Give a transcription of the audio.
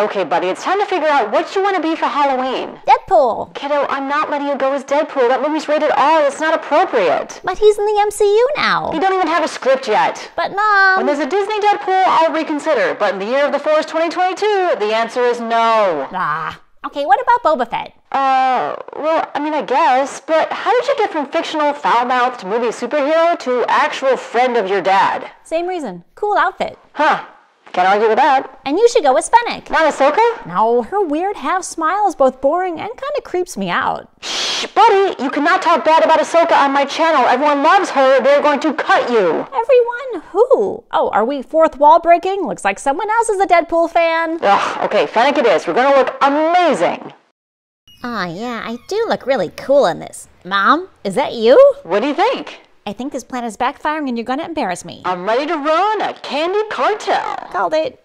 Okay, buddy, it's time to figure out what you want to be for Halloween. Deadpool. Kiddo, I'm not letting you go as Deadpool. That movie's rated R. It's not appropriate. But he's in the MCU now. You don't even have a script yet. But mom. When there's a Disney Deadpool, I'll reconsider. But in the year of the Force 2022, the answer is no. Ah. Okay, what about Boba Fett? Uh, well, I mean, I guess, but how did you get from fictional foul-mouthed movie superhero to actual friend of your dad? Same reason. Cool outfit. Huh. Can't argue with that. And you should go with Fennec. Not Ahsoka? No, her weird half smile is both boring and kind of creeps me out. Shh, buddy, you cannot talk bad about Ahsoka on my channel. Everyone loves her. They're going to cut you. Everyone who? Oh, are we fourth wall breaking? Looks like someone else is a Deadpool fan. Ugh, okay, Fennec it is. We're gonna look amazing. Ah, yeah, I do look really cool in this. Mom, is that you? What do you think? I think this plan is backfiring and you're gonna embarrass me. I'm ready to run a candy cartel. Called it.